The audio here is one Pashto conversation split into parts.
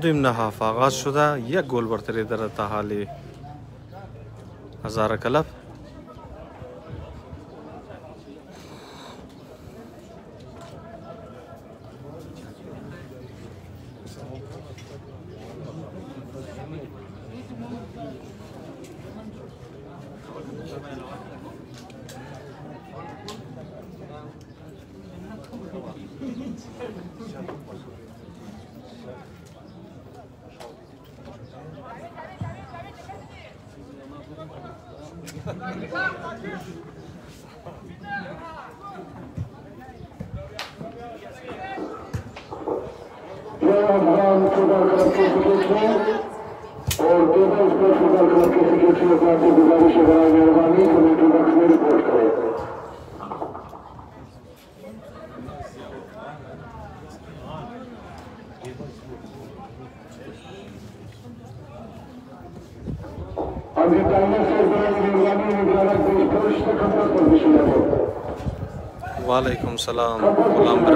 دویم نهاف آغاز شده یک گل برتری در تا حالی هزار کلب السلام غلام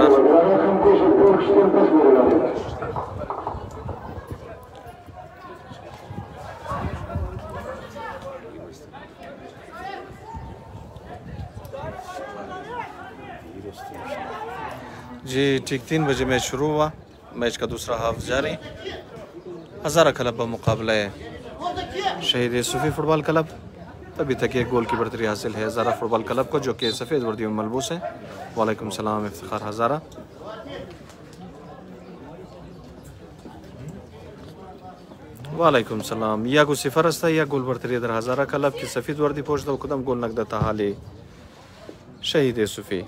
جی ٹھیک تین بجے میچ شروع ہوا میچ کا دوسرا ہاف جاری ہزارہ کلب مقابلہ ہے شہید صوفی فٹ بال کلب ابھی تک ایک گول کی برتری حاصل ہے ہزارہ فٹ بال کلب کو جو کہ سفید وردی میں ملبوس ہیں وعلیکم السلام افتخار ہزارہ وعلیکم السلام یا کو صفر استا یا گول برتری در ہزارہ کلب کی سفید وردی پہنچتا وہ قدم گول نقدہ تحالی شہید صفی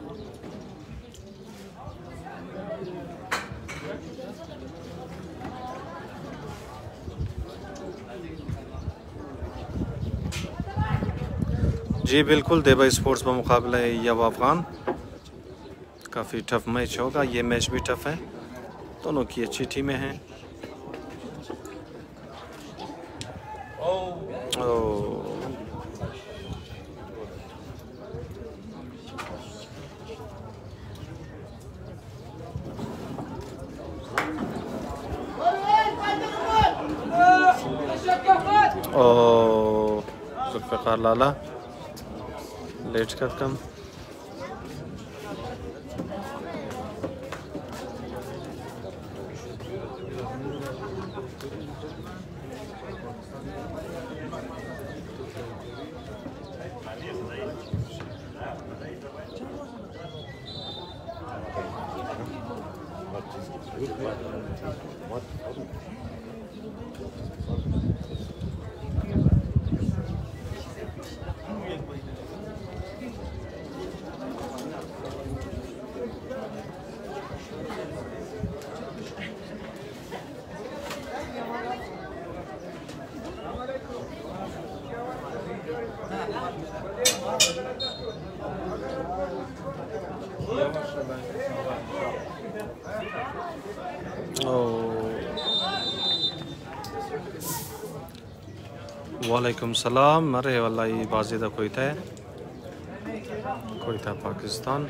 جی بالکل دیبا اسپورٹس میں مقابلہ ہے یب افغان کافی ٹف میچ ہوگا یہ میچ بھی ٹف ہے دونوں کی اچھی ٹیمیں ہیں او شفار لالہ لیٹس کا کم وعلیکم السلام مرے واللہ یہ بازی دا کوئی تا ہے کوئی تا پاکستان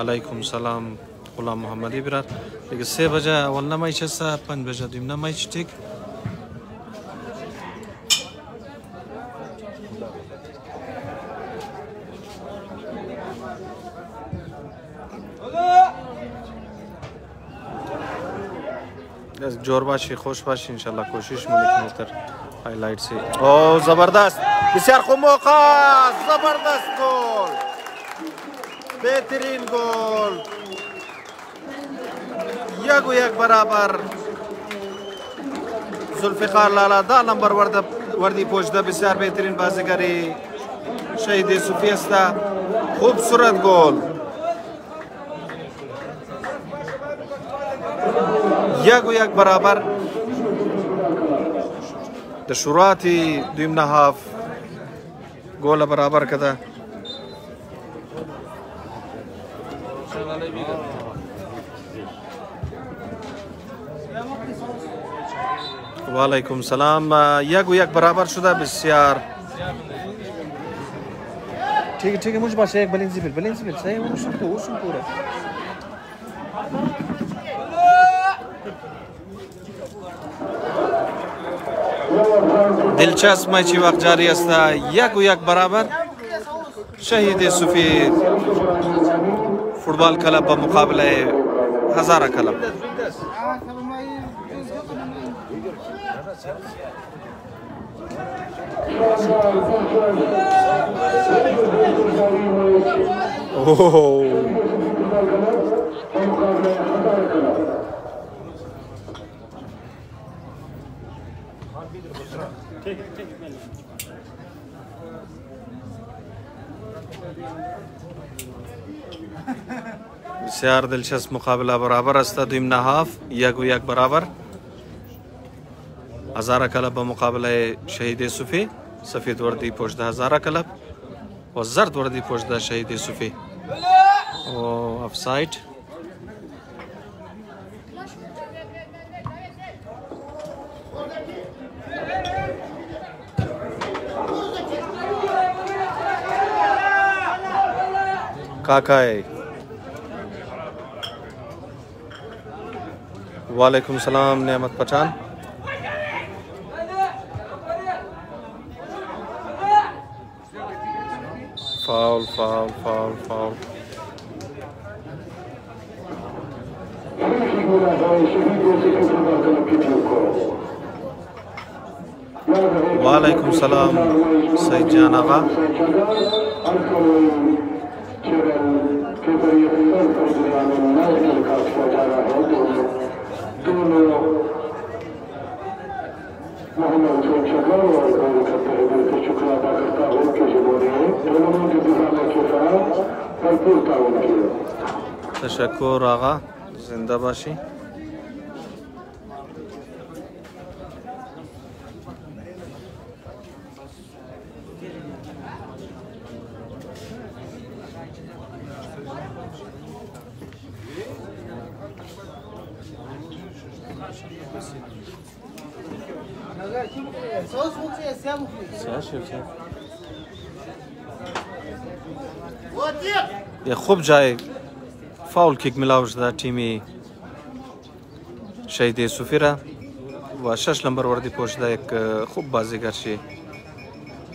علیکم السلام غلام محمد ابراد لیکن سی بجا اول نمائی چھتا پنج بجا دیم نمائی چھتیک جور باشی خوش باشی انشالله کوشش میکنیم تر هایلایت سی او زبردست بسیار خوب موقع زبردست گل بهترین گل یک و یک برابر زلفقار لالا دا نمبر ورد وردی پوشده بسیار بهترین بازیگری شهید صوفی است خوب صورت گل یک و یک برابر در شروعاتی دویم نهاف گول برابر کده و علیکم سلام یک و یک برابر شده بسیار ٹھیک ہے ٹھیک ہے مجھے پاس ایک بلین زیبل بلین زیبل صحیح ہے وہ سن کو وہ سن کو رہا دلچسپ میچی وقت جاری است یک و یک برابر شهید صوفی فوتبال کلب مقابله ہزارہ کلب اوه ठीक है ठीक है بسیار دلچسب مقابله برابر است دو امنا هاف یک و یک برابر هزاره کلب به مقابله شهید صوفی سفید وردی پشت هزاره کلب و زرد وردی پشت شهید صوفی و آف سایت کاکائے وعلیکم السلام نعمت پچان فاول فاول والیکم سلام وعلیکم السلام آغا توریه پر زنده باشی Kopcay faul kekmilav da timi Şehide Sufira و شش لمبر وردی پوش دا یک خوب بازیگر شي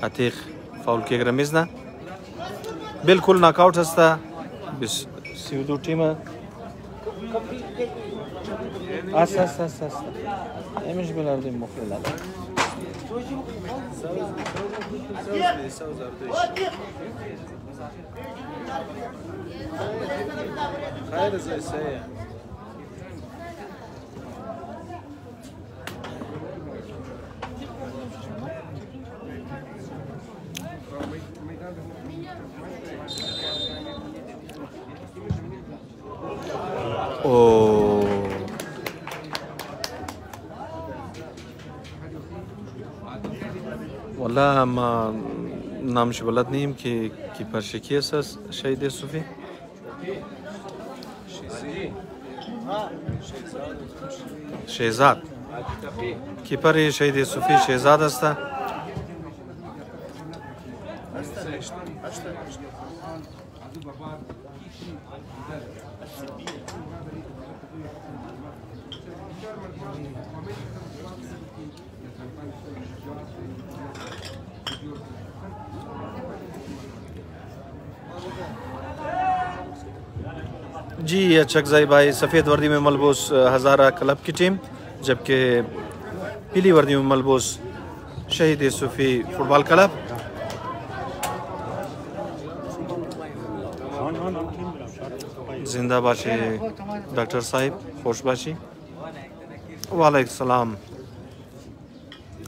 عتیق فاول کیګره میزنه بالکل ناک آوت هستا 32 ټیم اس اس اس اس امش بلردیم مخلل Thank you. Right as I say it. نامش بلد نیم که پرشکی است از شهید صوفی شهزاد کیپر شهید صوفی شهزاد است اچھائی بھائی سفید وردی میں ملبوس ہزارہ کلب کی ٹیم جبکہ پیلی وردی میں ملبوس شہید صوفی فٹ بال کلب زندہ باشی ڈاکٹر صاحب خوش باشی وعلیکم السلام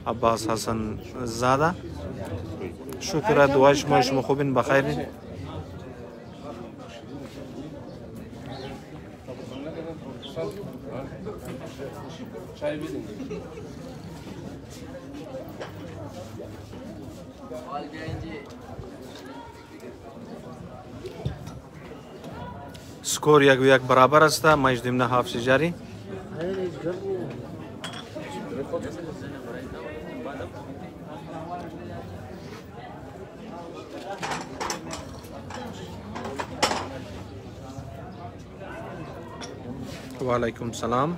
عباس حسن زادہ شکر دعائش مائش خوبین بخیر سکور یک برابر آستہ مجھ دم نہ ہافس جاری وعلیکم السلام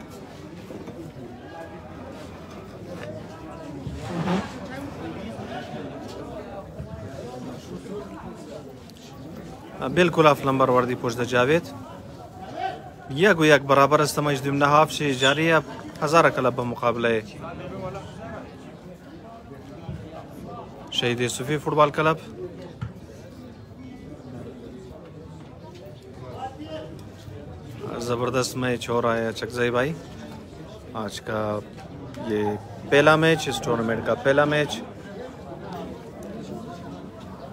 بالکل اف نمبر وردی پشت جاوید یک و یک برابر است اما دویم نهاف شی جاری هزار کلب به مقابله شهید صوفی فوتبال کلب ज़बरदस्त मैच हो रहा है अचकजई भाई आज का ये पहला मैच इस टूर्नामेंट का पहला मैच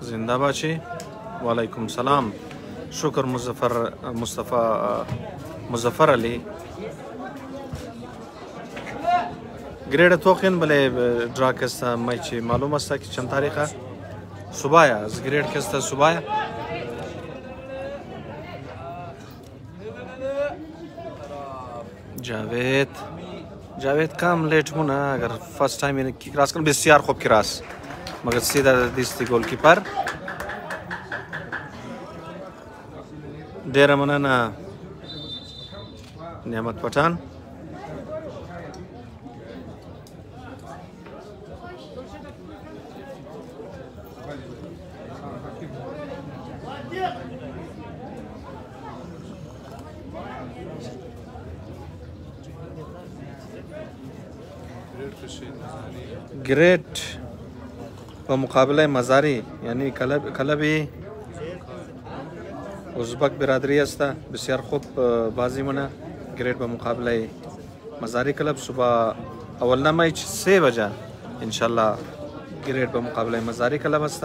जिंदाबाद وعلیکم سلام شکر مظفر مصطفی مظفر علی گریډ توخین بلې ډرا کسته مې چې معلومه ستا کې چم تاریخه صبایا ز گریډ کسته صبایا جاوید جاوید کام لیٹ مونه اگر فرست ٹایم یعنی کراس کن بسیار خوب کراس مگر سیدھا دیستی گول کیپر ډیره مننه نعمت پټان گریٹ و مقابله مزاری یعنی کلب کلبی ازبک برادری است بسیار خوب بازی مونه گرید به مقابله مزاری کلب صبح اول نمایش سه بجه انشالله گرید به مقابله مزاری کلب است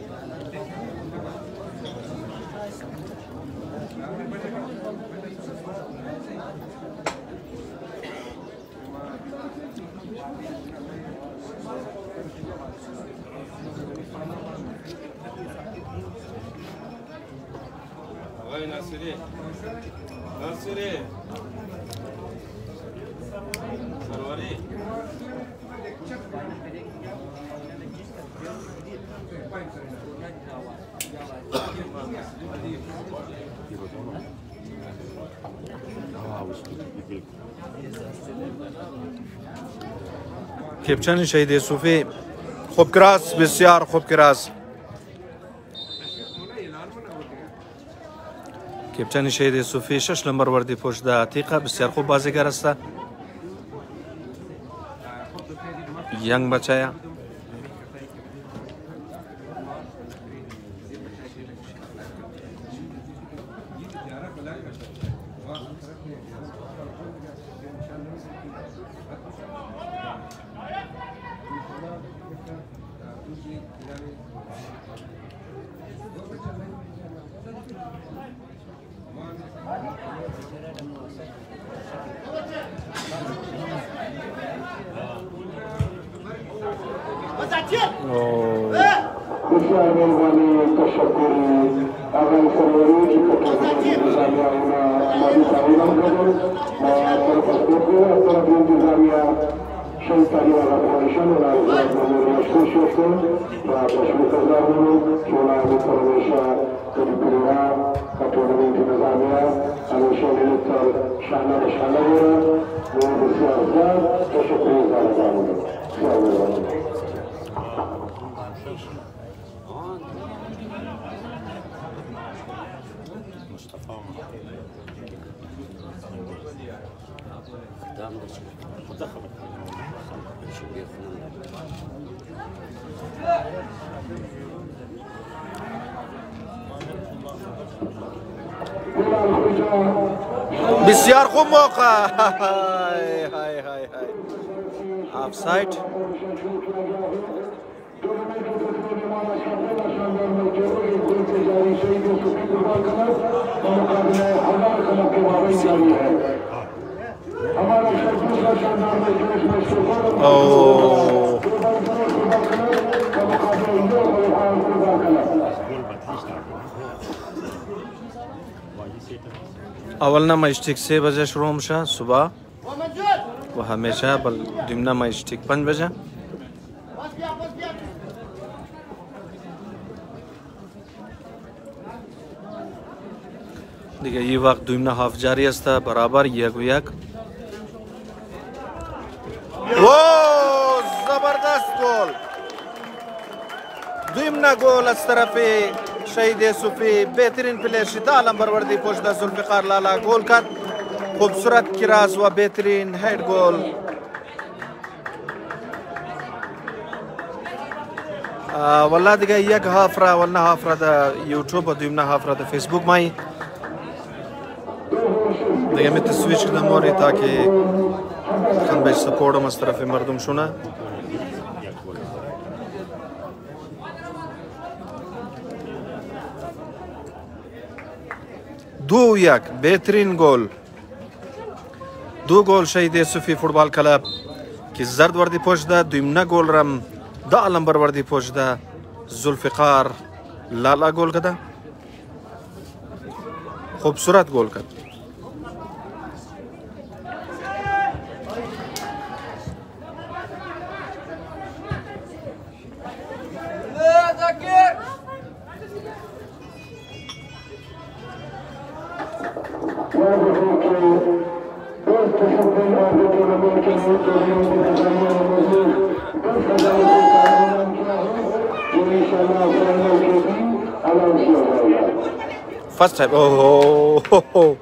کپچن شهید صوفی خوب کراس بسیار خوب کراس کپچن شهید صوفی شش نمبر وردی پشت عتیقه بسیار خوب بازیگر است ینگ بچه مشاهدين متشكرين أبا الفروري كتبين جزاميعنا مالي تعويضا بدل طرف الدكتور طرفين جزاميع شيطاني والأبوانشان والأبوان مشكور شكور ومشكور تزامنه شونا أبو فرميشا كتبينها كتبين جزاميع المشاهد الدكتور شهنا مشهنا ورد سيارة تشكرين على ذلك سلام عليكم آن بسیار خوب موقع های های های های آف سایت Oh. اول مج ٹھیک سے بجے شروع ہمشہ صبح وہ ہمیشہ بل ڈمنا میں ٹھیک پنج بجے دیگه یه وقت دویم نه هفت جاری است برابر یک و یک وو زبردست گل دویم نه گل از طرف شهید صوفی بهترین پلیش دالم بروردی پشت از زلفقار لالا گل کرد خوبصورت کراس و بهترین هید گل والله دیگه یک هاف را ول نه هاف را د یوټیوب او دویم نه هاف را د فیسبوک مای دیگه می تصویج کردم ماری تاکه خن بهش سپوردم از طرف مردم شونه دو یک بهترین گل دو گل شهید صوفی فوتبال کلب که زرد وردی پوشده دویمنه گل رم ده علمبر وردی پوشده زلفقار لالا گل کده خوبصورت گل کرد first time. Oh. Ho, ho.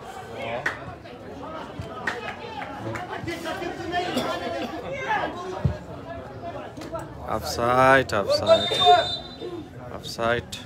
Offside, offside, offside.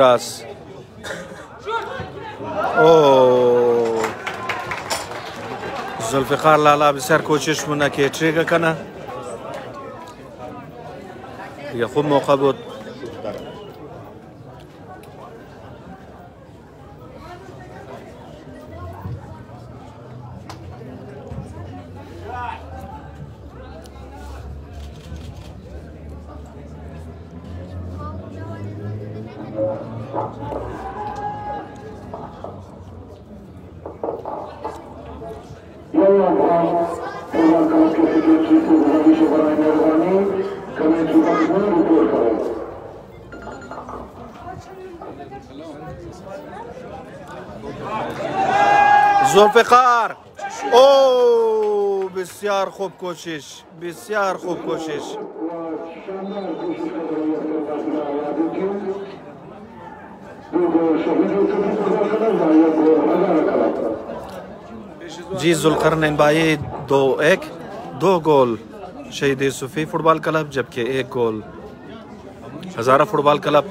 Alcaraz. او زلفخار لالا بسیار کوشش مونه که چیگه کنه یه خوب موقع بود خوب کوشش بسیار خوب کوشش جی ذوالقرنین بھائی دو ایک دو گول شہید صوفی فٹ بال کلب جبکہ ایک گول ہزارہ فٹ بال کلب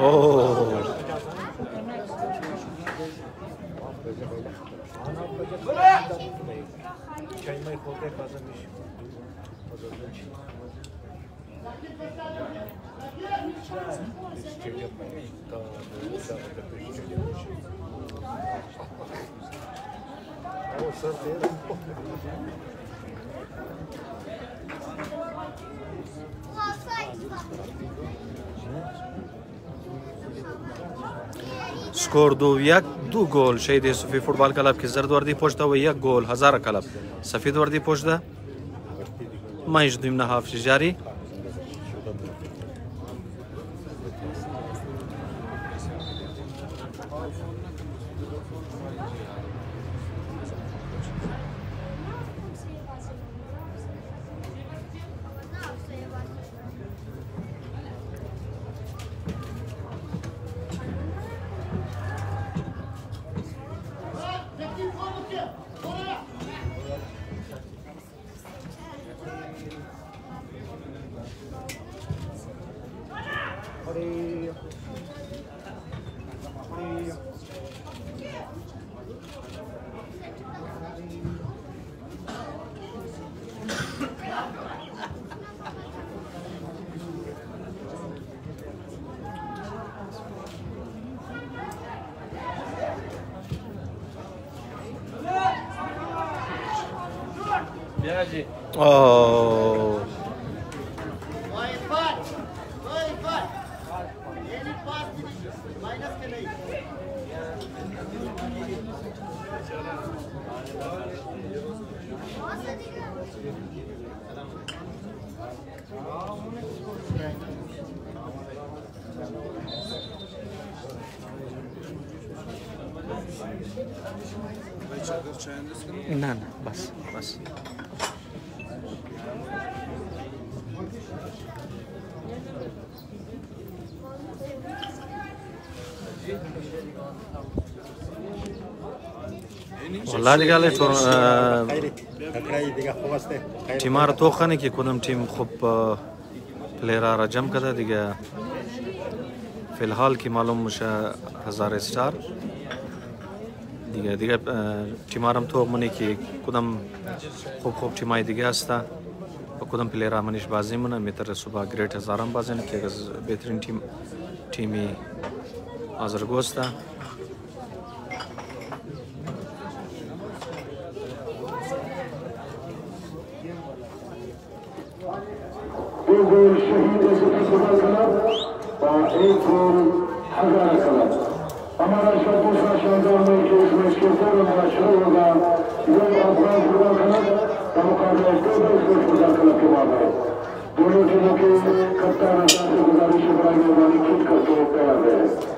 Oh. Com certeza. سکور دو یک دو گل شهید صوفی فوتبال کلب که زرد وردی پشت و یک گل هزار کلب سفید وردی پشت مایش دیم نه هفت جاری Oh. Ladygalik uh, timar to'xani ki kunim tim xub uh, plerara jam kada diga filhal ki malum musha hazar star دیگه دیگه تیمارم تو منی که کدام خوب خوب تیمای دیگه است و کدام پلیرا منش بازی منه میتره صبح گریت هزارم بازی نه که بهترین تیم تیمی آزرگوسته گل شهید سپه سپر و یک گل حضر کند اما رشد دوستان شهدان که از مشکلتر و مشروع بودن یک افغان بودا کند و مقابل دو دوست بودا کند که مابه دونوں ٹیموں کے کپتان گزارش برائے مہربانی خود کرتے پیدا رہے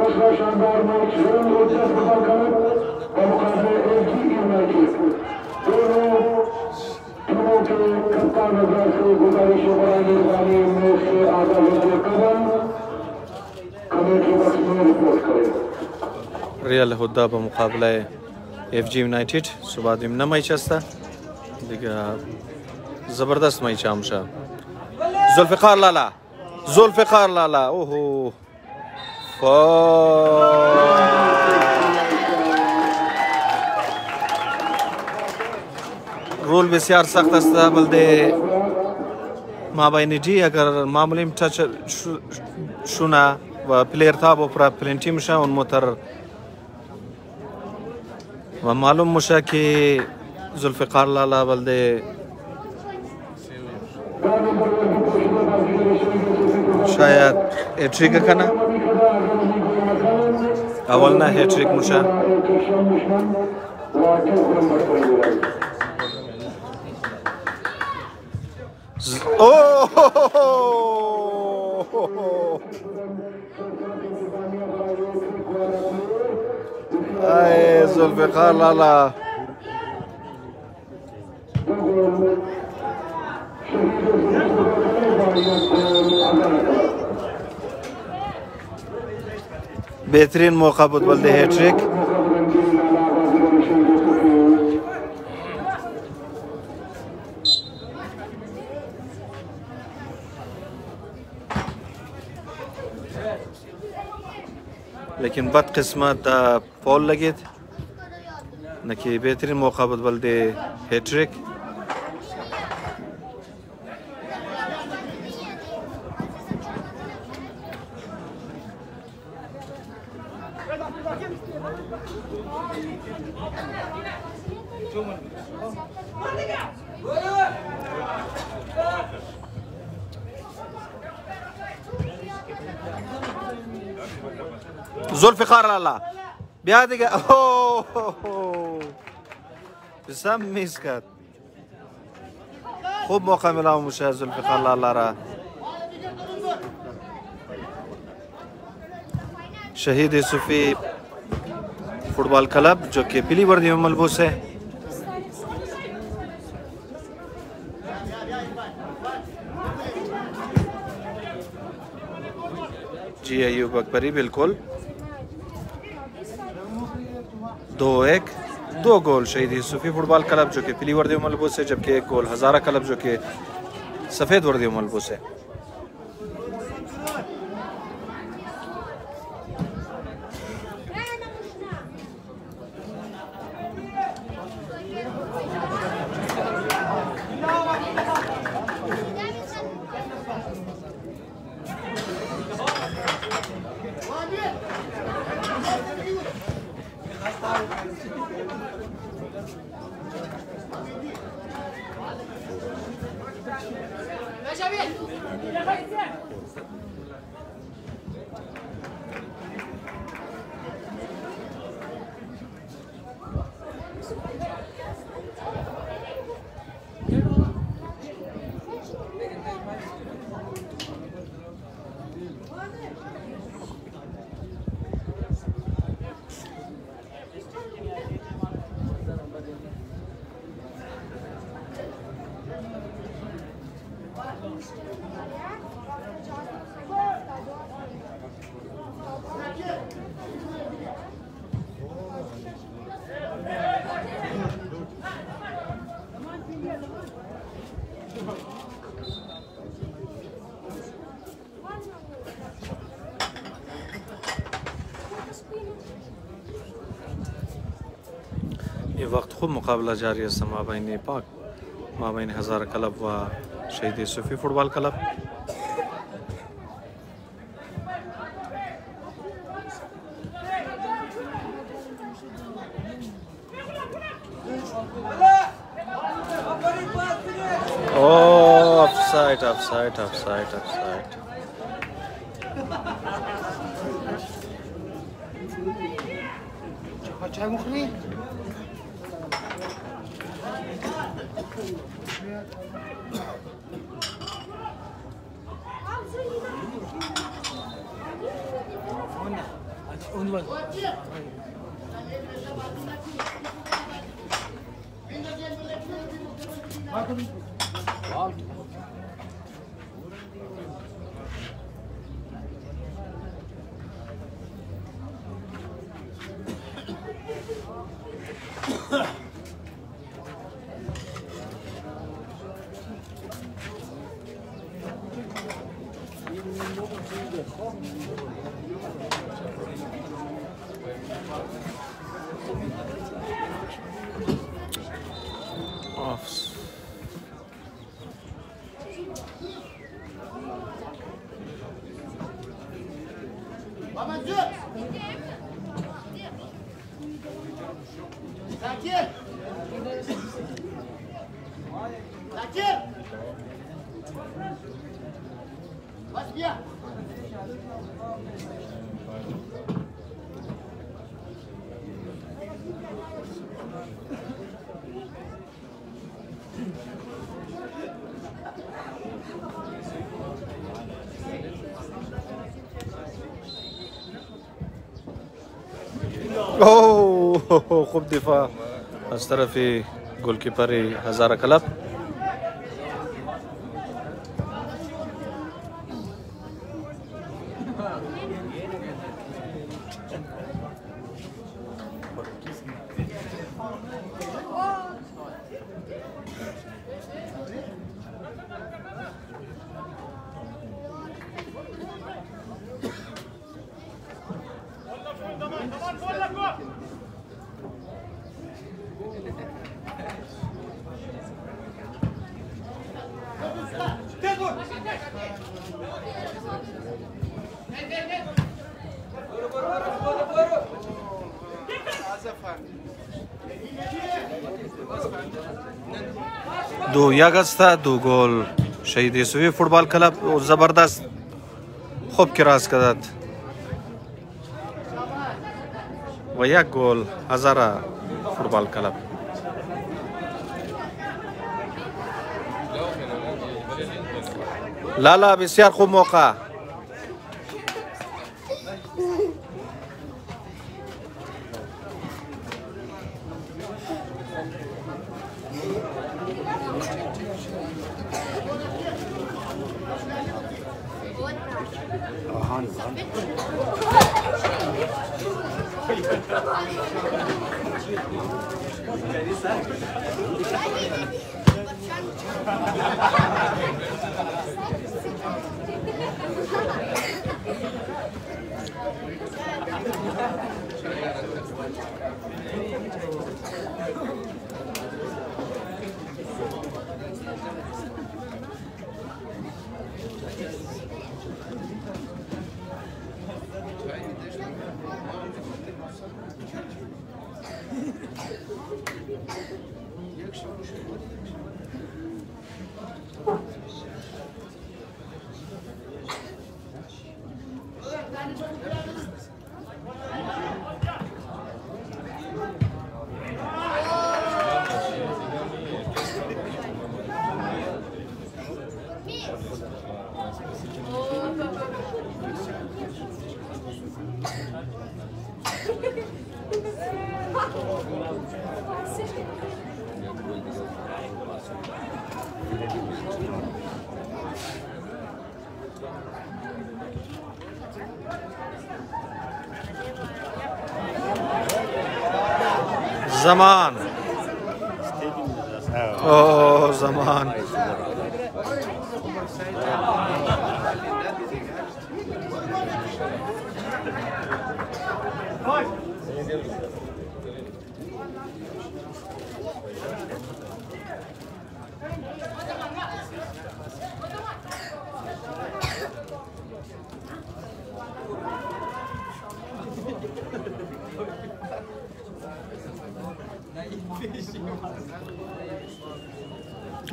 Yoşbaşan Barmak, Yorum Hocası Bakanı ve Mukadde Elçi İlmeci. Bunu Tumuki Kıptan Mezarsı Gudarışı Baran Yurgani Mevsi Adalını Kadın Kamilci Maksimini Report Kare. ريال هدا به مقابله اف جی یونایټډ صبح د نیمه میچ استه دیگه زبردست میچ هم شه ذوالفقار لالا ذوالفقار لالا اوه خان رول بسیار سخت است بلده ما بین جی اگر معمولیم تاچ شونه و پلیر تاب و پرا پلنتی میشه اون موتر و معلوم میشه که ذوالفقار لالا بلده شاید اٹریگه کنه Awalna hat-trick Musha. Oh! Ay Zulfikar Lala. Thank you. بہترین موقع بود بدبلتے ہیٹرک لیکن بد بدقسمت پول لگید نکی بہترین موقع بود دے ہیٹرک لا بہار او سب بسم اس کا خوب موقع ملا ہوں اللہ را شہید صوفی فٹ بال کلب جو کہ پلی میں ملبوس ہے جی ایوب اکبری بالکل دو ایک دو گول شہید صوفی فٹ بال کلب جو کہ وردی ملبوس ہے جبکہ ایک گول ہزارہ کلب جو کہ سفید وردی ملبوس ہے Давайте! خوب مقابلہ جاری ہے مابین پاک مابین ہزار کلب و شہید صوفی فٹ بال کلب اوہ اپ سائٹ اپ سائٹ اپ سائٹ اپ سائٹ 오늘 봐. 아, 그럼 اوه خوب دفاع از طرف گل کیپر هزار کلب دو یاگستا دو گل شهید یوسفی فوتبال کلب زبردست خوب کراس کرد و یک گل هزاره فوتبال کلب لالا بسیار خوب موقع Zaman. Uh, oh, Zaman.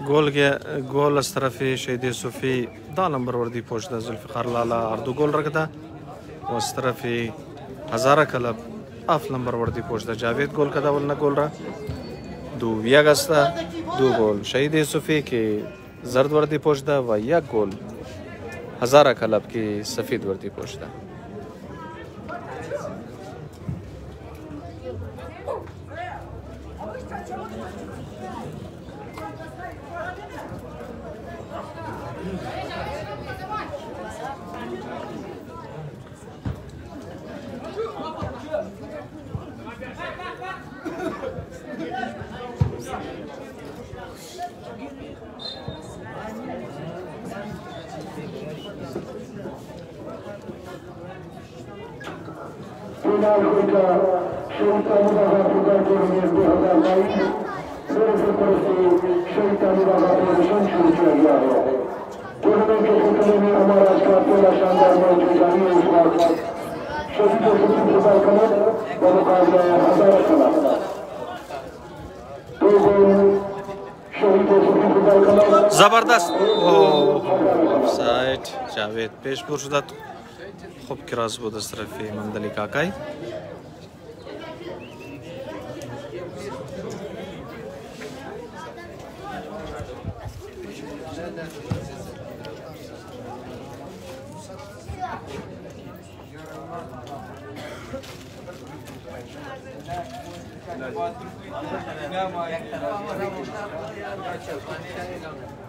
golga gol az tarafı Şeyde Sufi dalan bir vurdu poşta Zülfikar Lala ardu gol rakda و از tarafı Hazara Kalab aflan bir vurdu poşta Caved gol kada volna gol ra دو یاگستا دو گل شهید صوفی کی زرد وردی پوشده و یک گل هزاره کلب کی سفید وردی پوشده उस तरफ ये मंद अली काका है Thank you.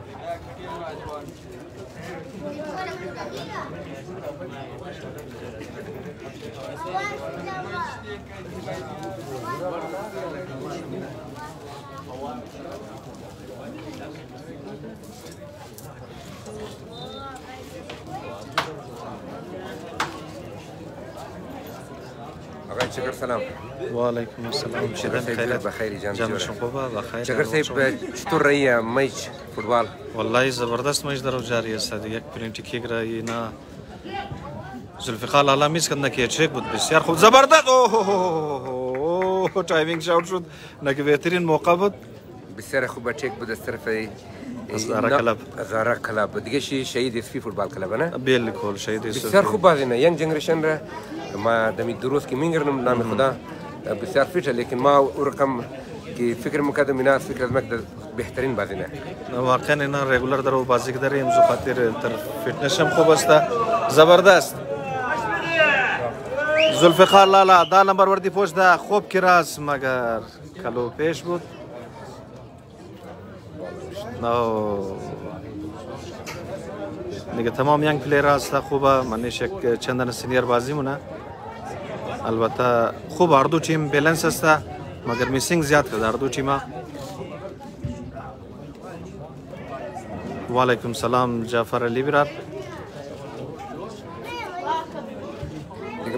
أغاني شكر سلام وعليكم السلام شكرا سيب بخير جامع شكرا شنقوبة بخير شكر سيب شتور رأي ميج فوتبال والله زبردست maçlar hocam yasadı. Yak penalti kigra yine Zülfikar Alam İskan'da ki çek bu bisyar خود زبردست اوه تایمینگ شاوت شد نگه بهترین موقع بود بسیار خوب چک بود از طرف زارا کلاب زارا کلاب دیگه شی شهید اسپی فوتبال کلاب نه بالکل شهید اسپی بسیار خوب بازی نه ینگ جنریشن را ما دمی درست که مینگرنم نام خدا بسیار فیت لیکن ما او رقم कि फिक्र मुकदम اینا فکر از مکد بهترین بازی نه واقعا اینا رگولر درو بازی که داریم زو خاطر تر فیتنس هم خوب است زبردست زلفقار لالا دا لمبر وردی پشت دا خوب کراس مگر کلو پیش بود نو دیگه تمام ینگ پلیر هست خوبه منش یک چندان سینیر بازی مونه البته خوب هر دو تیم بیلنس هسته مگر میسنگ زیات کړ اردو ټیمه وعلیکم سلام جعفر علی برات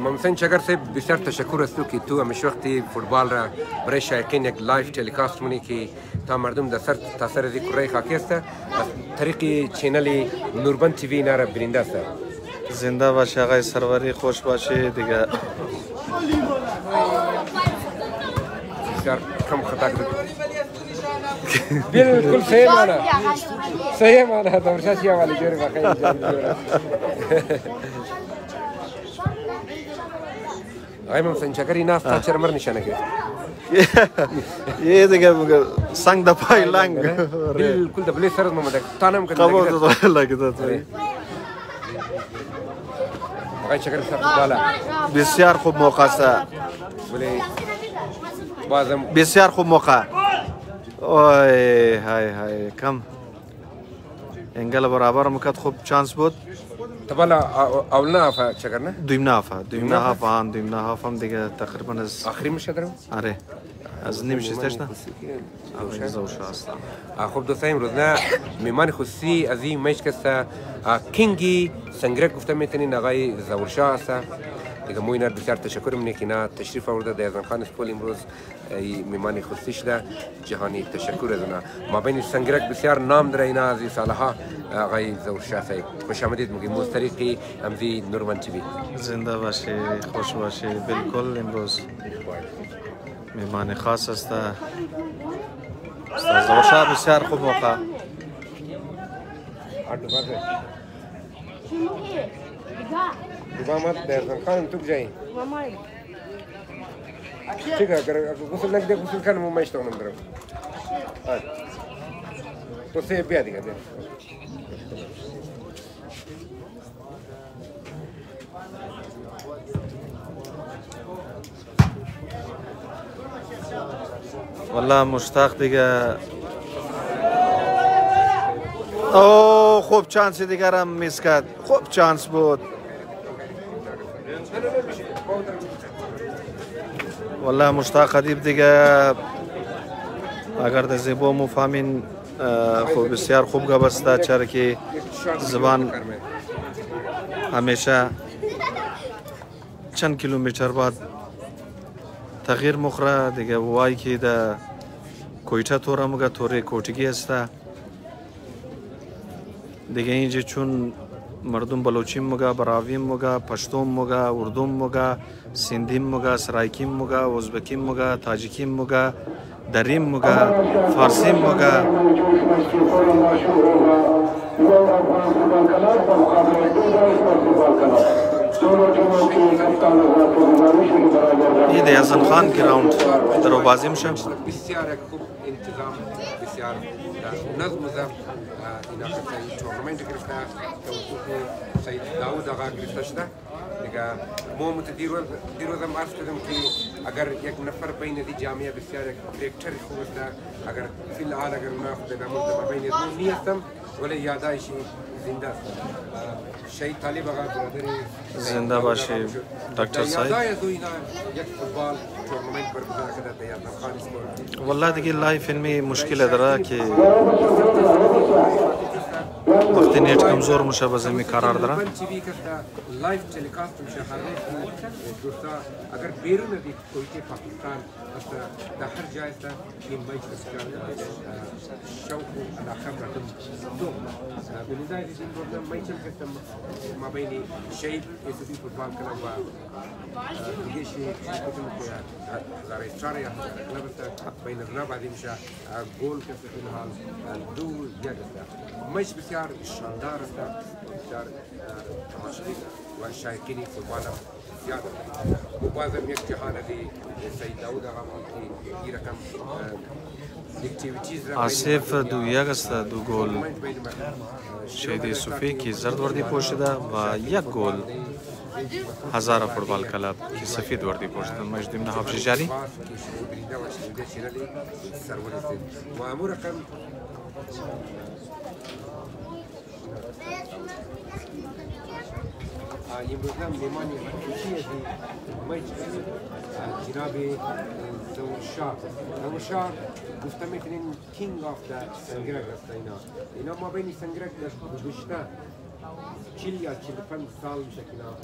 ممسن شجر سيب بسر تشكر سلوكي تو مش وقتي فوتبال را بريشا كينك لايف تيليكاست مني كي تا مردم د سر تاثر دي كوري خاكيستا طريقي چينلي نوربن تي في نارا برينداستا زنده باشه آقای سروری خوش باشه دیگه كار كم خطاك بين الكل سيم انا سيم انا هذا مرشاش يا والي جوري بخير غير ممسن شكري ناس آه. تاتشر مرني شنكي ये जगह मुझे संग दफाई लंग बिल्कुल दबले सर में मदद तानम कर कब तो लगे तो غير شكل سر بالا بسيار خوب موقع سا بازم بسیار خوب موقع اوی های های کم انگل برابر مکات خوب چانس بود تبلا اول نه افا چه دویم نه افا دویم نه افا هم دویم نه افا هم دیگه تقریبا از آخری میشه درم؟ آره از نیم شستش نه؟ آره، خوب دوستا روز نه میمان خصوصی از این است کینگی سنگرک گفته میتونین آقای زورشاه است دیگه ما اینا بسیار تشکر میکنیم که اینا تشریف آورده در ازان خان سپول امروز میمان خصوصی شده جهانی تشکر از اونا ما بین سنگرک بسیار نام داره اینا از این سالها آقای زور شافی خوش آمدید میگیم از طریق امزی نورمن تیوی زنده باشی خوش باشی بالکل امروز میمان خاص است استاد زور بسیار خوب موقع Hard to امامت دردن خانم تو کجایی؟ مامایی چیکار اگر غسل نکده غسل کنم و مشت اونم برم تو سه بیا دیگه دیگه والله مشتاق دیگه او خوب چانس دیگرم میس کرد خوب چانس بود والله مشتاق ادیب دیگه اگر در زبان مفهمین خوب بسیار خوب گپ است چرا که زبان همیشه چند کیلومتر بعد تغییر مخره دیگه وای که در کویچه توره مگه توره کوچگی است دیگه اینجا چون مردم بلوچیم موگا براویم موگا پشتوم موگا اردوم موگا سندیم موگا سرایکیم موگا ازبکیم موگا تاجیکیم موگا دریم موگا فارسیم موگا این دیازن خان که راوند در بازیم شد بسیار خوب انتظام بسیار نظم اینافت تورنمنت گرفته که حقوق سید داود آقا گرفته شده دیگه ما مت دیروز دیروز هم عرض کردم که اگر یک نفر بین دی جامعه بسیار یک کرکتر خوب است اگر فی الحال اگر من خود دیگه مردم بین دی نیستم ولی یادایشی زنده است شهید طالب آقا برادر زنده باشه دکتر صاحب والله دیگه لایف علمی مشکل داره که وقتی نیت کمزور میشه به زمین قرار داره لایف ټلیکاست میشه هر اگر بیرون دی کویت پاکستان da har zaista in bai shauku ala khamratin dum ولذلك البروجرام ما يتم حتى ما آه، آه، آه، بين شيء يستفيد في البال كلام بيجي شيء كتب زاري تشاري لابد بين الرابع دي مشى جول كيف يكون هذا دول جدة مش بسيار الشندارة بسيار تماشيين والشايكيني في البال زیاته و باز هم یک جهان دی سید داود هغه کې یی رقم آصف دو یگست دو گل شهید صوفی کی زرد وردی پوشیده و یک گل هزار فوتبال کلاب کی سفید وردی پوشیده مجد ابن حفظ جاری و امور رقم امروز هم مهمان خصوصی از مجلس جناب زورشاه زورشاه گفته میتونین کینگ آف در سنگرگ هست اینا ما بین سنگرگ چیل یا چیل سال میشه کنار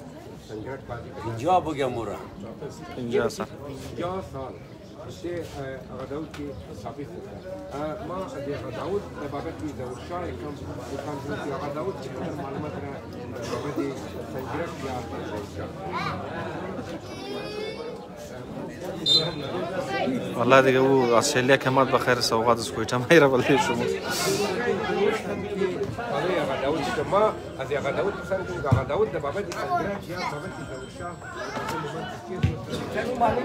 سنگرگ بازی اینجا بگم اینجا سال الشيء آه، غداوتي صافي آه، ما غادي غداوت دابا غادي يزاوج الشهر كان وكان في غداوت كثر معلومات غادي تنجرك في والله دغه استرالیا کې مات بخیر سوغات سکوټه ما يرى بلې شو ما از هغه أن پسند کوم هغه داود د بابا د سندرات یا بابا د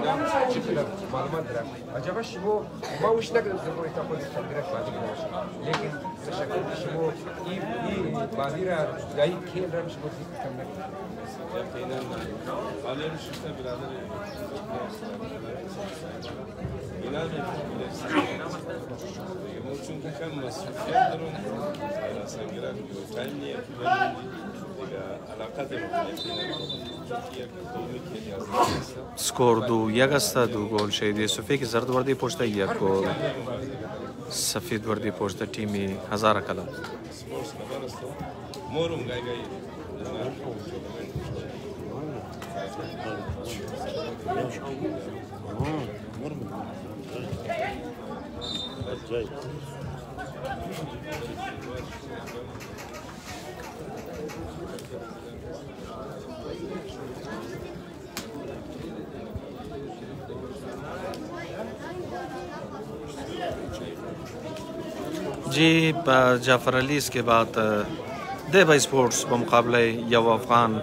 زورشا معلومات درک عجبه شمو ما وش نقدر زبوي تاخذ السندرات بعد كده لكن تشكل شمو اي اي باديرا جاي كيل رم شمو في كمل يقينا علي مش برادر İnanın, çünkü kan masraf yaptırın. mazingira tuliyofanya Scordu, Yagastadu gol şeydi. Sufek zard vardı poşta ya gol. Safid vardı poşta timi Hazara kala. Morum gay gay. Morum. Morum. جی جعفر علی اس کے بعد دے بھائی سپورٹس بمقابلہ یو افغان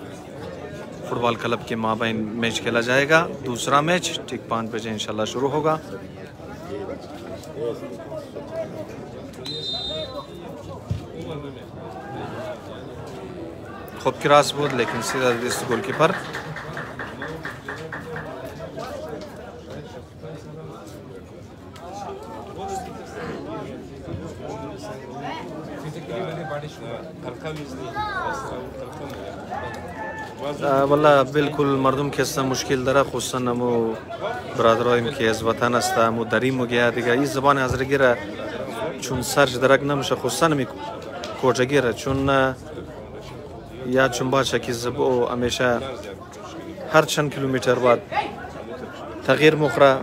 فٹ بال کلب کے مابین میچ کھیلا جائے گا دوسرا میچ ٹھیک پانچ بجے انشاءاللہ شروع ہوگا Hop kiraz بود لیکن سیدا دست گل کیپر والله بالکل مردم که هستن مشکل داره خصوصا مو برادرایم که از وطن هستم و دریم و گه دیگه این زبان هزرگی را چون سرش درک نمیشه خصوصا می کوچگی را چون یا چنباشه کی زبو همیشه هر چند کیلومتر بعد تغییر مخره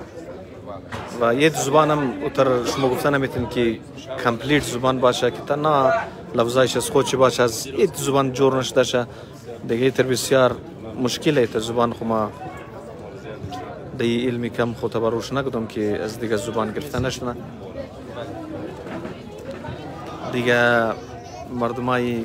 و یه زبانم اتر شما گفتن نمیتون که کمپلیت زبان باشه که تنها لفظایش از خودش باشه از یه زبان جور نشده شه دیگه تر بسیار مشکله تر زبان خو ما دی علمی کم خود تبروش نکدم که از دیگه زبان گرفته نشنه دیگه مردمای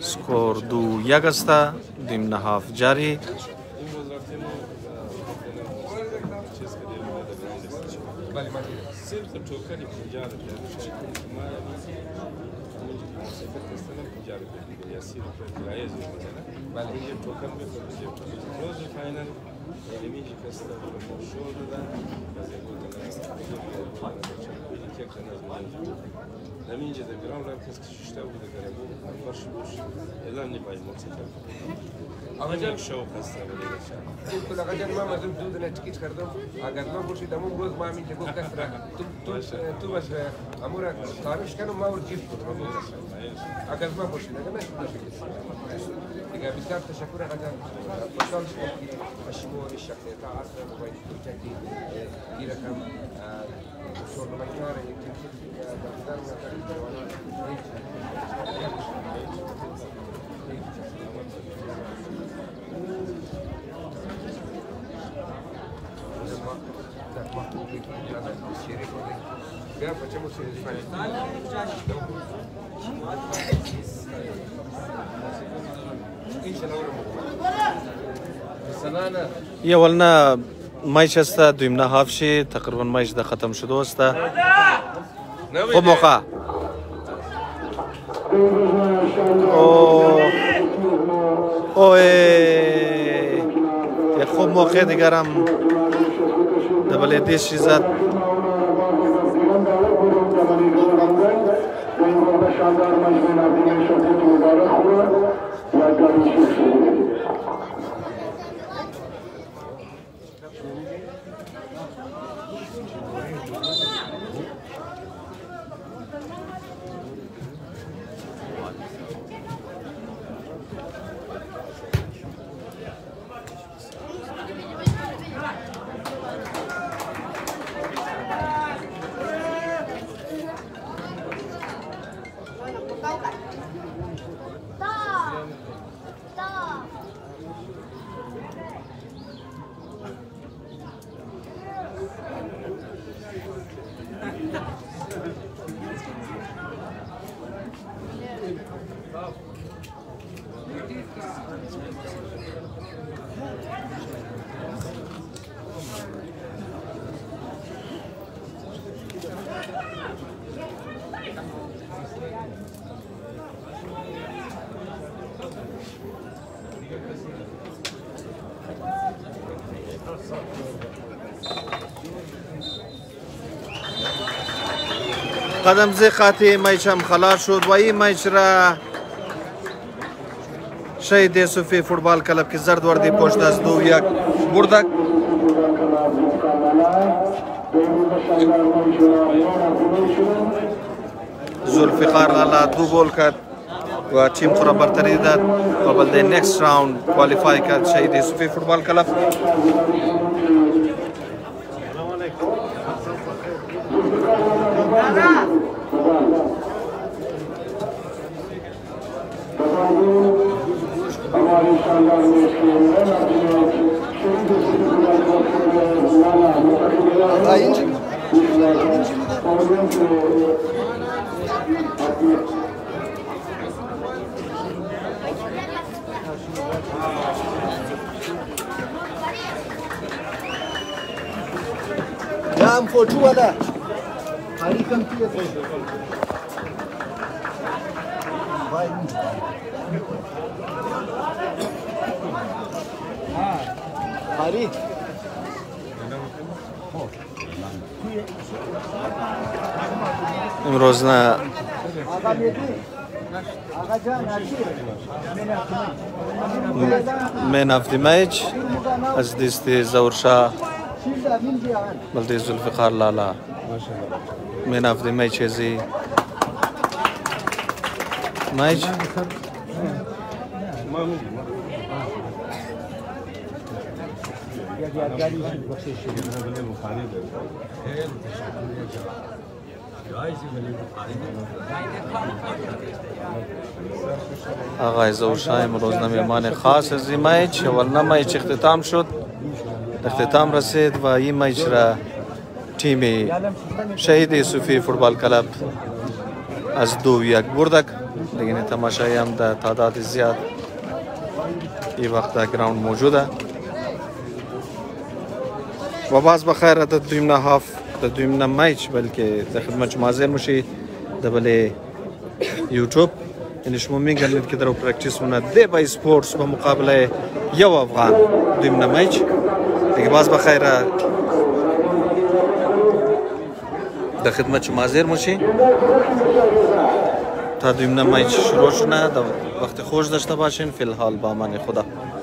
скор ду як аста дуимнаҳафт ҷари Vale, vale. Serca przy okazji powiedziałem, że Maja Protestantom ticaret się nie, Fethullah yazıyor mesela. Ben nie, Tokan bir nie, yapacağım. Proje kaynak Elimici Kastamonu Moşu'da da nie, Birlikte kanaz mevcut. Namince de bir nie, kız kışışta burada karabu. Başı boş. nie, bayılmak sefer. خسته شوق است تو لغجر ما اون دو دنه چکیت کردم اگر ما خوشی دمو روز ما می گفت کس را تو تو تو بس امورا کارش کنم ما ور جیف کنم اگر ما اگر نه نه دیگه بسیار تشکر غجر خوشحال شدم که اشمور شخصیت عصر موبایل کوچکی گیر کم شورنمایکار یک تیم در نظر program, facem o مایش است دویمنا هاف شي تقریبا مایش ده ختم شد است خوب موقع اوه یه خوب مخه دیگرم دبلی دیش زد Thank you. قدم خاطی میچم خلار شد و این میچ را شهید یوسفی فوتبال کلب که زرد وردی پشت از دو یک بردک زلفقار لالا دو گل کرد و تیم خورا برتری داد و بلده نیکس راوند کوالیفای کرد شهید یوسفی فوتبال کلب خريج امروز نه من اف دی میچ از دست زورشا بلدی زلفقار لالا من اف دی میچ ازی Mais? آقای زوشایم روزنه میمان خاص از ایمایچ اول نمایچ اختتام شد اختتام رسید و ایمایچ را تیم شهید یوسفی فوتبال کلب از دو یک بردک دیگه تماشایی هم در تعداد زیاد این وقت در گراوند موجوده و باز بخیر در دویم نه هاف در دویم نه میچ بلکه در خدمت شما حاضر میشی در بله یوتیوب یعنی شما میگنید که در پرکتیس مونه دی بای سپورتس به مقابله یو افغان دویم نه میچ دیگه باز بخیر در خدمت شما حاضر میشی تا دو نمایش شروع د وقت خوش داشته باشین فیلحال با من خدا